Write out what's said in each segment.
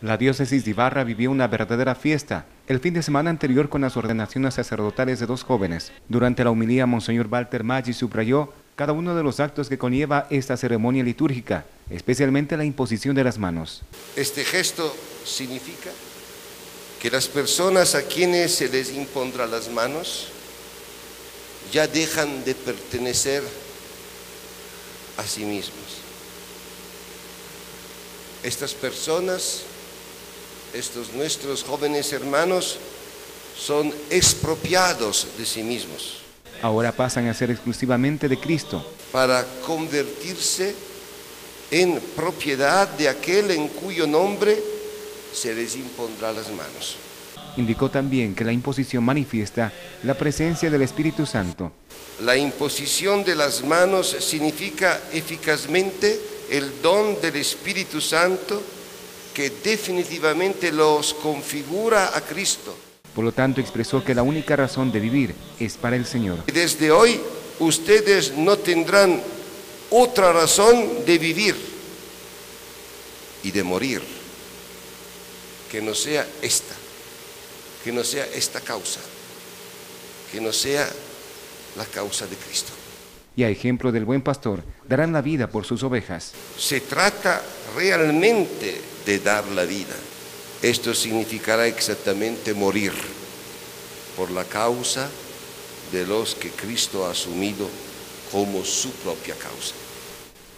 La diócesis de Ibarra vivió una verdadera fiesta el fin de semana anterior con las ordenaciones sacerdotales de dos jóvenes. Durante la humilía, Monseñor Walter Maggi subrayó cada uno de los actos que conlleva esta ceremonia litúrgica, especialmente la imposición de las manos. Este gesto significa que las personas a quienes se les impondrá las manos ya dejan de pertenecer a sí mismos. Estas personas estos nuestros jóvenes hermanos son expropiados de sí mismos. Ahora pasan a ser exclusivamente de Cristo. Para convertirse en propiedad de aquel en cuyo nombre se les impondrá las manos. Indicó también que la imposición manifiesta la presencia del Espíritu Santo. La imposición de las manos significa eficazmente el don del Espíritu Santo que definitivamente los configura a Cristo. Por lo tanto, expresó que la única razón de vivir es para el Señor. Desde hoy ustedes no tendrán otra razón de vivir y de morir que no sea esta, que no sea esta causa, que no sea la causa de Cristo. Y a ejemplo del buen pastor, darán la vida por sus ovejas. Se trata realmente de dar la vida. Esto significará exactamente morir por la causa de los que Cristo ha asumido como su propia causa.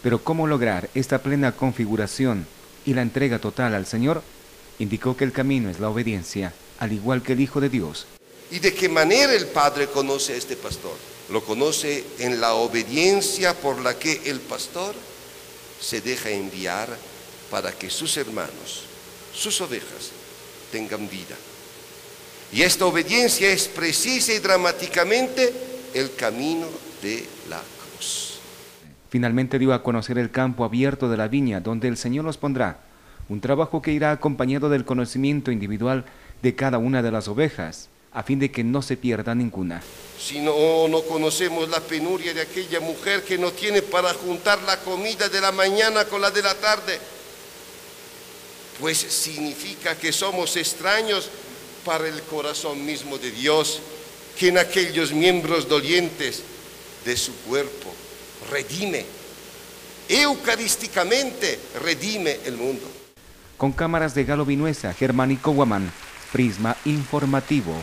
Pero ¿cómo lograr esta plena configuración y la entrega total al Señor? Indicó que el camino es la obediencia, al igual que el Hijo de Dios. ¿Y de qué manera el Padre conoce a este pastor? Lo conoce en la obediencia por la que el pastor se deja enviar para que sus hermanos, sus ovejas, tengan vida. Y esta obediencia es precisa y dramáticamente el camino de la cruz. Finalmente dio a conocer el campo abierto de la viña donde el Señor los pondrá, un trabajo que irá acompañado del conocimiento individual de cada una de las ovejas, a fin de que no se pierda ninguna. Si no, no conocemos la penuria de aquella mujer que no tiene para juntar la comida de la mañana con la de la tarde, pues significa que somos extraños para el corazón mismo de Dios, que en aquellos miembros dolientes de su cuerpo redime, eucarísticamente redime el mundo. Con cámaras de Galo Vinuesa, Germánico Guamán, Prisma Informativo.